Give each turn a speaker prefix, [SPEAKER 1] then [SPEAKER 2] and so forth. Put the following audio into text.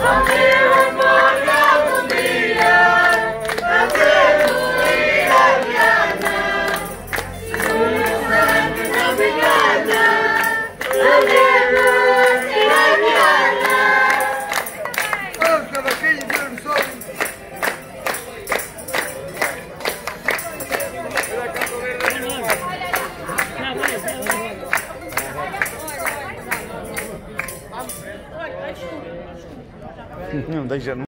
[SPEAKER 1] Amen. Não, deixa, não.